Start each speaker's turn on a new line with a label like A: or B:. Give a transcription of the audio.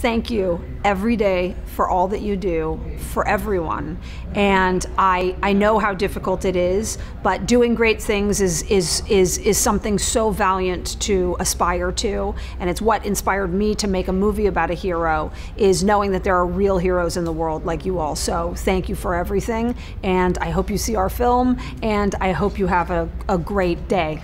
A: thank you every day for all that you do for everyone. And I, I know how difficult it is, but doing great things is, is, is, is something so valiant to aspire to. And it's what inspired me to make a movie about a hero, is knowing that there are real heroes in the world like you all. So thank you for everything. And I hope you see our film, and I hope you have a, a great day.